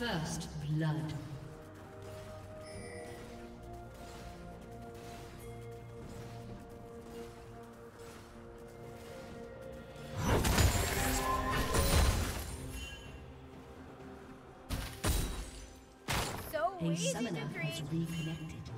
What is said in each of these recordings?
First blood. So A summoner to has reconnected.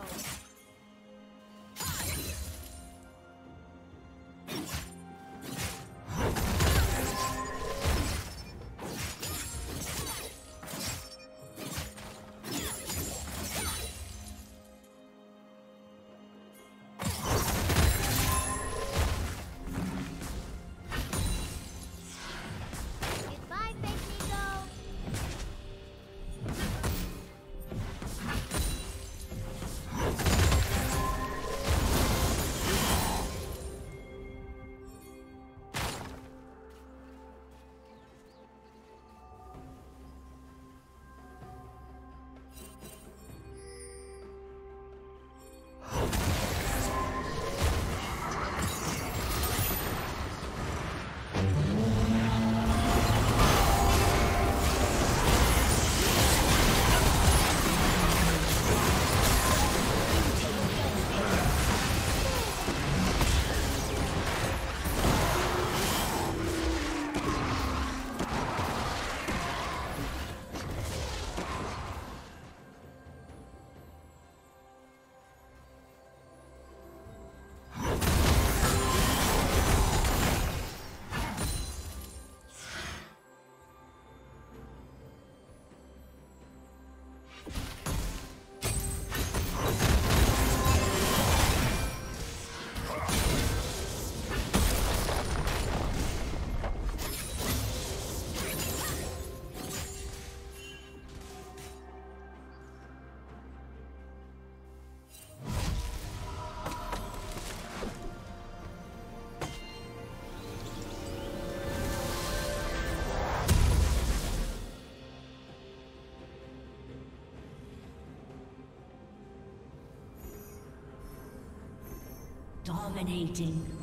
Home, Dominating.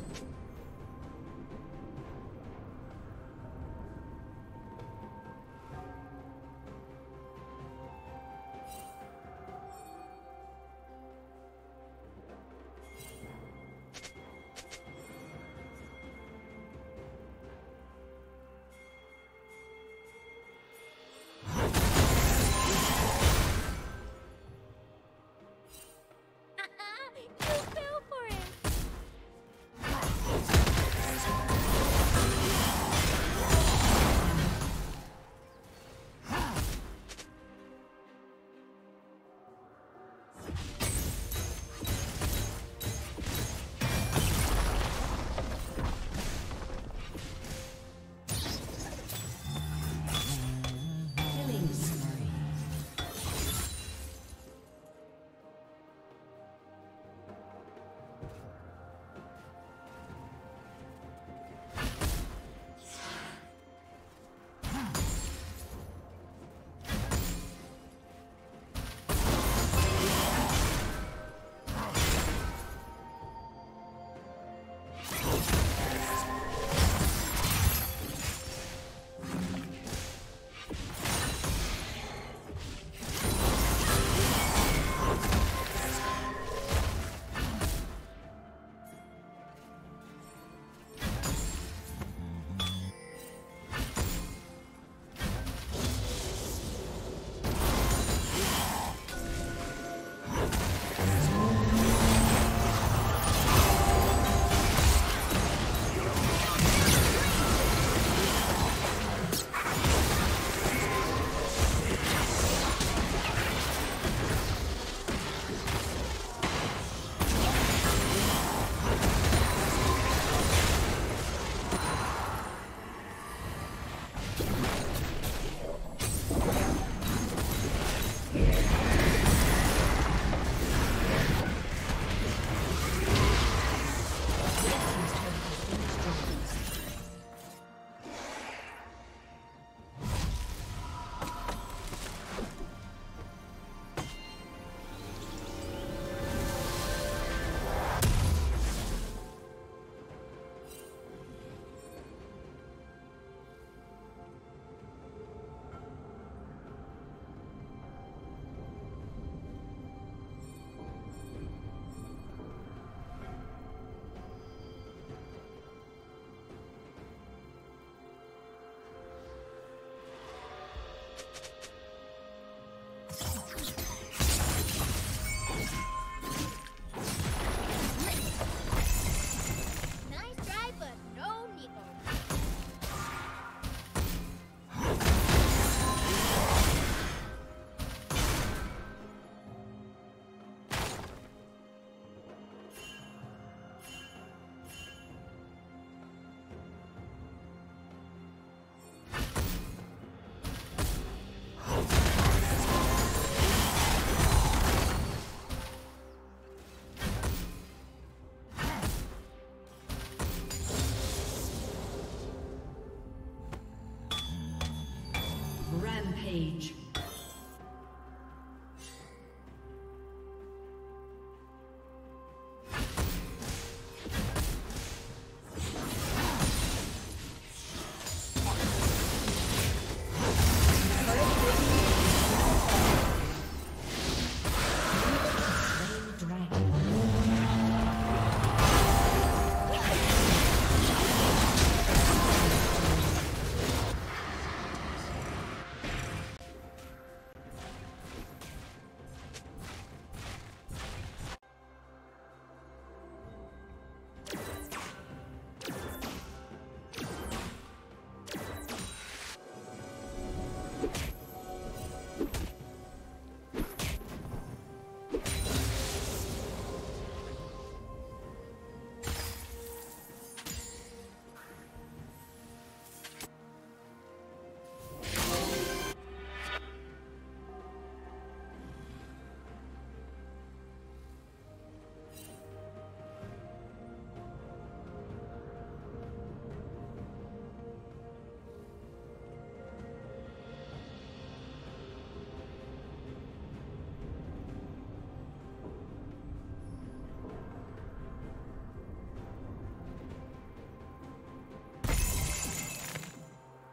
Rampage.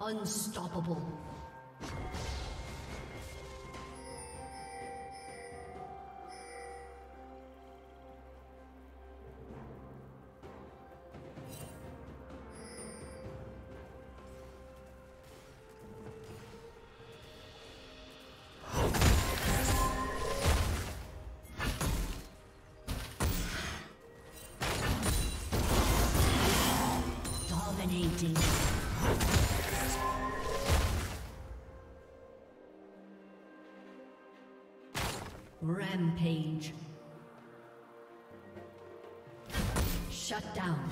Unstoppable. Dominating. Rampage. Shut down.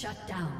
Shut down.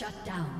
Shut down.